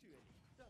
去，这